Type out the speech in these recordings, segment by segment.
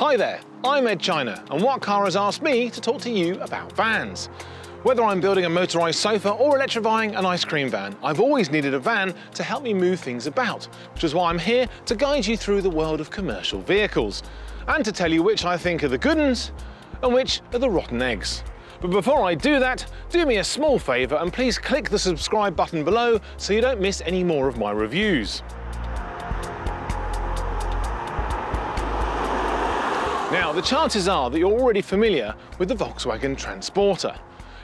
Hi there, I'm Edd China, and What Car has asked me to talk to you about vans. Whether I'm building a motorised sofa or electrifying an ice cream van, I've always needed a van to help me move things about, which is why I'm here to guide you through the world of commercial vehicles, and to tell you which I think are the good ones and which are the rotten eggs. But before I do that, do me a small favour and please click the subscribe button below so you don't miss any more of my reviews. Now, the chances are that you're already familiar with the Volkswagen Transporter.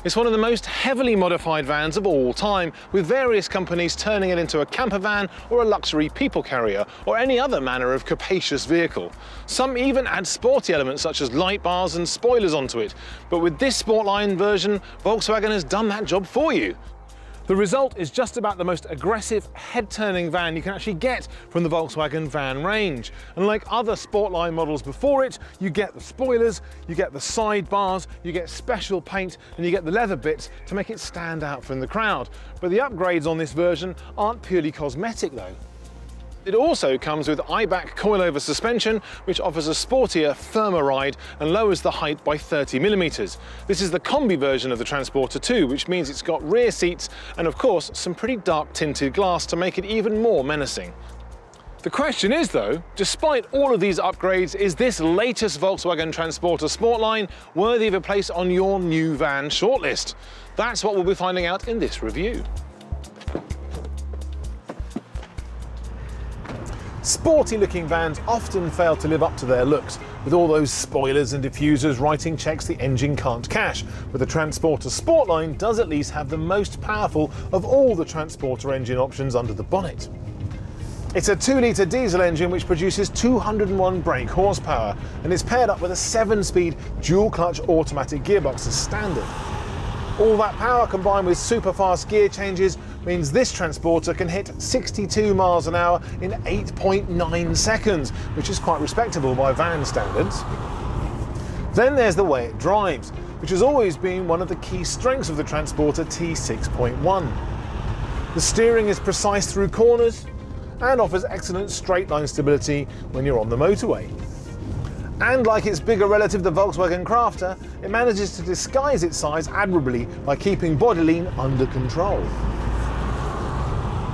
It's one of the most heavily modified vans of all time, with various companies turning it into a camper van or a luxury people carrier or any other manner of capacious vehicle. Some even add sporty elements such as light bars and spoilers onto it, but with this Sportline version, Volkswagen has done that job for you. The result is just about the most aggressive head-turning van you can actually get from the Volkswagen van range. And like other Sportline models before it, you get the spoilers, you get the side bars, you get special paint, and you get the leather bits to make it stand out from the crowd. But the upgrades on this version aren't purely cosmetic though. It also comes with Eibach coilover suspension, which offers a sportier, firmer ride and lowers the height by 30 millimeters. This is the combi version of the Transporter 2, which means it's got rear seats and of course some pretty dark tinted glass to make it even more menacing. The question is though, despite all of these upgrades, is this latest Volkswagen Transporter Sportline worthy of a place on your new van shortlist? That's what we'll be finding out in this review. Sporty looking vans often fail to live up to their looks, with all those spoilers and diffusers writing checks the engine can't cash, but the Transporter Sportline does at least have the most powerful of all the Transporter engine options under the bonnet. It's a 2-litre diesel engine which produces 201 brake horsepower and is paired up with a 7-speed dual-clutch automatic gearbox as standard. All that power combined with super fast gear changes means this transporter can hit 62 miles an hour in 8.9 seconds, which is quite respectable by van standards. Then there's the way it drives, which has always been one of the key strengths of the Transporter T6.1. The steering is precise through corners and offers excellent straight line stability when you're on the motorway. And like its bigger relative, the Volkswagen Crafter, it manages to disguise its size admirably by keeping body lean under control.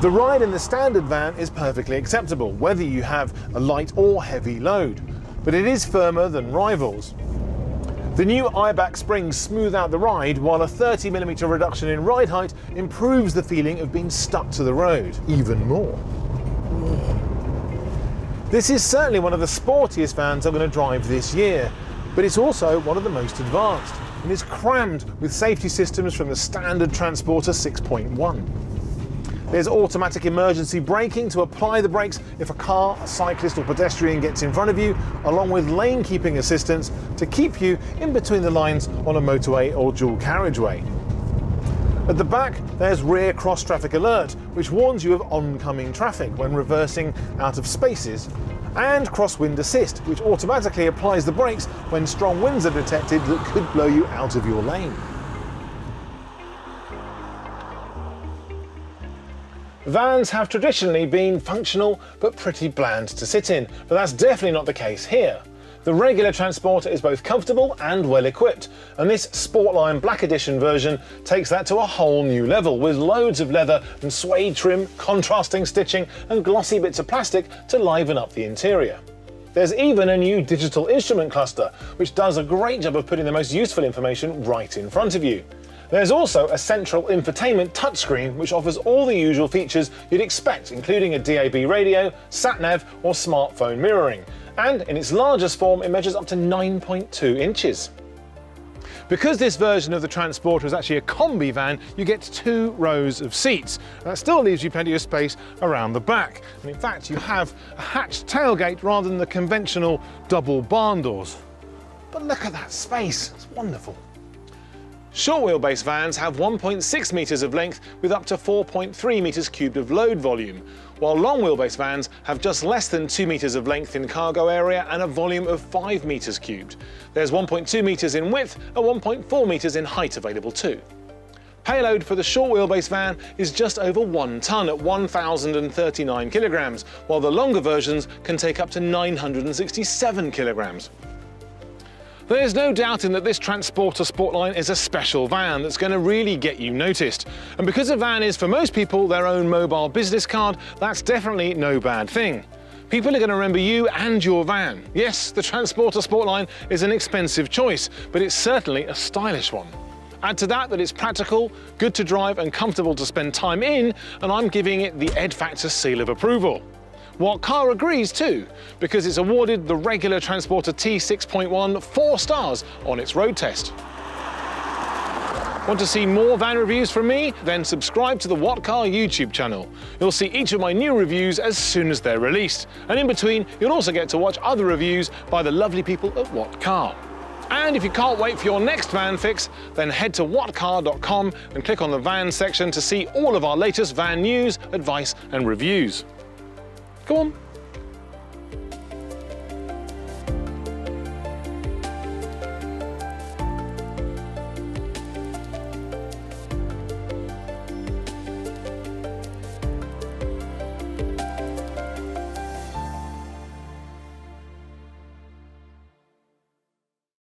The ride in the standard van is perfectly acceptable, whether you have a light or heavy load, but it is firmer than rivals. The new Eibach springs smooth out the ride, while a 30mm reduction in ride height improves the feeling of being stuck to the road even more. This is certainly one of the sportiest vans I'm going to drive this year, but it's also one of the most advanced and is crammed with safety systems from the standard Transporter 6.1. There's automatic emergency braking to apply the brakes if a car, a cyclist or pedestrian gets in front of you, along with lane keeping assistance to keep you in between the lines on a motorway or dual carriageway. At the back, there's rear cross traffic alert, which warns you of oncoming traffic when reversing out of spaces, and crosswind assist, which automatically applies the brakes when strong winds are detected that could blow you out of your lane. Vans have traditionally been functional but pretty bland to sit in, but that's definitely not the case here. The regular Transporter is both comfortable and well equipped, and this Sportline Black Edition version takes that to a whole new level with loads of leather and suede trim, contrasting stitching, and glossy bits of plastic to liven up the interior. There's even a new digital instrument cluster, which does a great job of putting the most useful information right in front of you. There's also a central infotainment touchscreen which offers all the usual features you'd expect, including a DAB radio, sat-nav or smartphone mirroring, and in its largest form it measures up to 9.2 inches. Because this version of the Transporter is actually a combi van, you get two rows of seats. That still leaves you plenty of space around the back. And in fact, you have a hatched tailgate rather than the conventional double barn doors. But look at that space, it's wonderful. Short wheelbase vans have 1.6 metres of length with up to 4.3 metres cubed of load volume, while long wheelbase vans have just less than 2 metres of length in cargo area and a volume of 5 metres cubed. There's 1.2 metres in width and 1.4 metres in height available too. Payload for the short wheelbase van is just over 1 tonne at 1,039 kilograms, while the longer versions can take up to 967 kilograms. There's no doubting that this Transporter Sportline is a special van that's going to really get you noticed. And because a van is for most people their own mobile business card, that's definitely no bad thing. People are going to remember you and your van. Yes, the Transporter Sportline is an expensive choice, but it's certainly a stylish one. Add to that that it's practical, good to drive and comfortable to spend time in, and I'm giving it the Ed Factor seal of approval. What car agrees too, because it's awarded the regular Transporter T6.1 four stars on its road test. Want to see more van reviews from me? Then subscribe to the What Car YouTube channel. You'll see each of my new reviews as soon as they're released. And in between, you'll also get to watch other reviews by the lovely people at What Car. And if you can't wait for your next van fix, then head to whatcar.com and click on the van section to see all of our latest van news, advice and reviews. Go on,